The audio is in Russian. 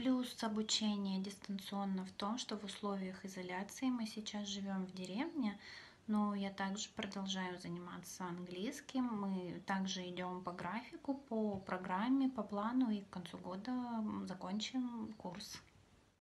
Плюс обучение дистанционно в том, что в условиях изоляции мы сейчас живем в деревне, но я также продолжаю заниматься английским. Мы также идем по графику, по программе, по плану и к концу года закончим курс.